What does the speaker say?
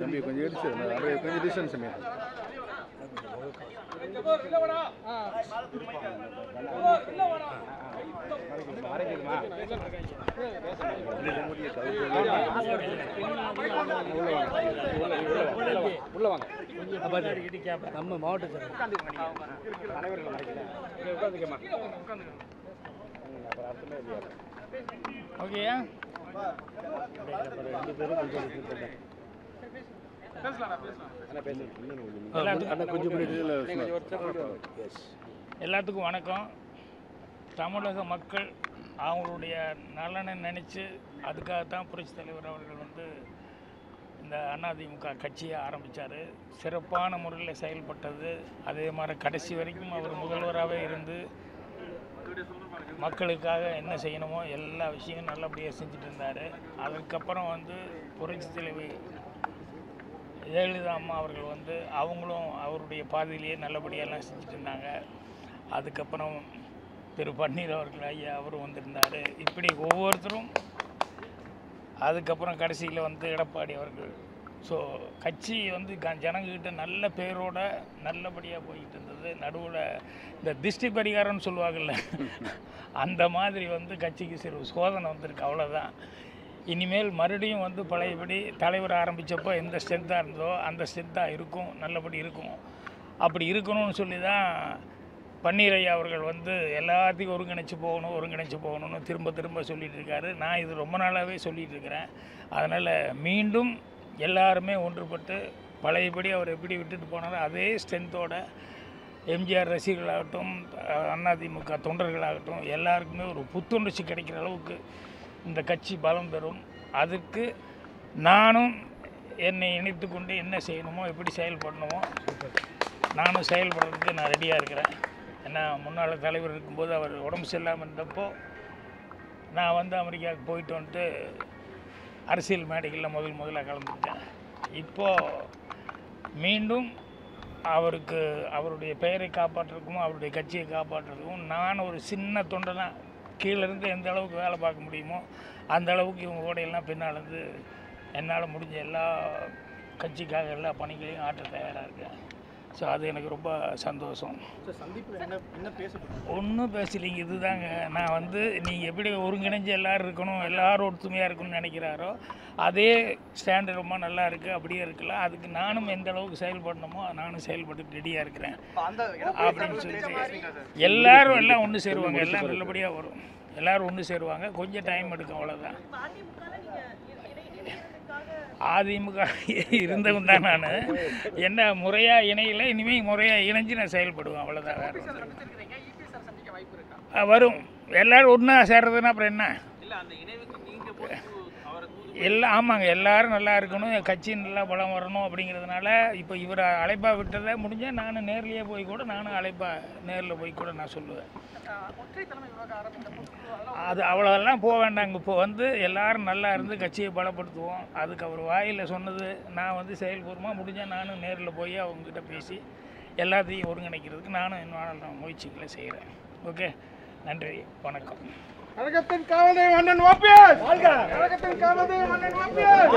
தம்பி கொஞ்சம் எடுத்து கொஞ்சம் டிஸ்டன்ஸ் மீன். உள்ள வாங்க நம்ம மாவட்டத்தில் ஓகேயா எல்லாத்துக்கும் வணக்கம் தமிழக மக்கள் அவங்களுடைய நலனை நினச்சி அதுக்காகத்தான் புரட்சி தலைவர் அவர்கள் வந்து இந்த அதிமுக கட்சியை ஆரம்பித்தார் சிறப்பான முறையில் செயல்பட்டது. அதே மாதிரி கடைசி வரைக்கும் அவர் முதல்வராகவே இருந்து மக்களுக்காக என்ன செய்யணுமோ எல்லா விஷயமும் நல்லபடியாக செஞ்சுட்டு இருந்தார். அதுக்கப்புறம் வந்து புரட்சி தலைவி ஜெயலலிதா அம்மா அவர்கள் வந்து அவங்களும் அவருடைய பாதையிலேயே நல்லபடியெல்லாம் செஞ்சுட்டு இருந்தாங்க. அதுக்கப்புறம் திரு பன்னீர் அவர்கள் ஐயா அவரும் வந்திருந்தார். இப்படி ஒவ்வொருத்தரும் அதுக்கப்புறம் கடைசியில் வந்து எடப்பாடி அவர்கள். ஸோ கட்சி வந்து க- ஜனங்ககிட்ட நல்ல பேரோட நல்லபடியாக போய்கிட்டு இருந்தது. நடுவில் இந்த திஷ்டி பரிகாரம்னு சொல்லுவாங்கல்ல அந்த மாதிரி வந்து கட்சிக்கு சிறு சோதனை வந்திருக்கு அவ்வளோதான் இனிமேல் மறுபடியும் வந்து பழையபடி தலைவர் ஆரம்பித்தப்போ எந்த ஸ்ட்ரென்த்தாக இருந்ததோ அந்த ஸ்ட்ரென்த்தாக இருக்கும் நல்லபடி இருக்கும். அப்படி இருக்கணும்னு சொல்லி தான் பன்னீரையா அவர்கள் வந்து எல்லாத்தையும் ஒருங்கிணைச்சு போகணும் ஒருங்கிணைச்சு போகணும்னு திரும்ப திரும்ப சொல்லிகிட்டு இருக்காரு. நான் இது ரொம்ப நாளாகவே சொல்லிகிட்டு இருக்கிறேன். அதனால் மீண்டும் எல்லாருமே ஒன்றுபட்டு பழையபடி அவர் எப்படி விட்டுட்டு போனாரோ அதே ஸ்ட்ரென்த்தோட எம்ஜிஆர் ரசிகர்களாகட்டும் அதிமுக தொண்டர்களாகட்டும் எல்லாருக்குமே ஒரு புத்துணர்ச்சி கிடைக்கிற அளவுக்கு இந்த கட்சி பலம் பெறும். அதுக்கு நானும் என்னை இணைத்து கொண்டு என்ன செய்யணுமோ எப்படி செயல்படணுமோ நானும் செயல்படுறதுக்கு நான் ரெடியாக இருக்கிறேன். ஏன்னா முன்னாள் தலைவர் இருக்கும்போது அவர் உடம்பு சரியில்லாமல் இருந்தப்போ நான் வந்து அமெரிக்காவுக்கு போயிட்டு வந்துட்டு அரசியல் மேடைகளில் முதல் முதலாக கலந்துருக்கேன் இப்போது மீண்டும் அவருக்கு அவருடைய பெயரை காப்பாற்றுறதுக்கும் அவருடைய கட்சியை காப்பாற்றுறதுக்கும் நான் ஒரு சின்ன தொண்டனாக கீழேருந்து எந்த அளவுக்கு வேலை பார்க்க முடியுமோ அந்த அளவுக்கு இவங்க கூடையெல்லாம் பின்னால் இருந்து என்னால் முடிஞ்ச எல்லா கட்சிக்காக எல்லா பணிகளையும் ஆற்ற தயாராக இருக்கேன். ஸோ அது எனக்கு ரொம்ப சந்தோஷம். சந்திப்பில் என்ன என்ன பேசப்பட்டது? ஒன்றும் பேசலைங்க இதுதாங்க. நான் வந்து நீங்கள் எப்படி ஒருங்கிணைஞ்சு எல்லாரும் இருக்கணும் எல்லாரும் ஒற்றுமையாக இருக்கணும்னு நினைக்கிறாரோ அதே ஸ்டாண்டு ரொம்ப நல்லா இருக்குது அப்படியே இருக்கலாம். அதுக்கு நானும் எந்த அளவுக்கு செயல்படணுமோ நானும் செயல்பட்டு ரெடியாக இருக்கிறேன். அப்படின்னு சொல்லிட்டு எல்லாரும் எல்லாம் ஒன்று சேருவாங்க எல்லாம் நல்லபடியாக வரும் எல்லாரும் ஒன்று சேருவாங்க. கொஞ்சம் டைம் எடுக்கும் அவ்வளோதான் அதிமுக இருந்தவன் தான் நான். என்ன முறையாக இணையில இனிமேல் முறையாக இணைஞ்சு நான் செயல்படுவேன். அவ்வளோதான் வேறு வரும். எல்லாரும் ஒன்றா சேர்றதுன்னா அப்புறம் என்ன? எல்லாம் ஆமாங்க எல்லாரும் நல்லா இருக்கணும் என் கட்சி நல்லா பலம் வரணும் அப்படிங்கிறதுனால இப்போ இவர் அழைப்பா விட்டதை முடிஞ்சால் நானும் நேர்லேயே போய் கூட நானும் அழைப்பா நேரில் போய் கூட நான் சொல்லுவேன். அது அவ்வளோதெல்லாம் போக வேண்டாங்க. இப்போ வந்து எல்லாரும் நல்லா இருந்து கட்சியை பலப்படுத்துவோம். அதுக்கு அவர் வாயில் சொன்னது நான் வந்து செயல்பூர்வமாக முடிஞ்சால் நானும் நேரில் போய் அவங்ககிட்ட பேசி எல்லாத்தையும் ஒருங்கிணைக்கிறதுக்கு நானும் என்னோட முயற்சிகளை செய்கிறேன் ஓகே? நன்றி வணக்கம். கழகத்தின் காவலதெய்வ மன்னன் ஓபிஎஸ் வாழ்க. கழகத்தின் காவலதெய்வ அண்ணன் ஓபிஎஸ்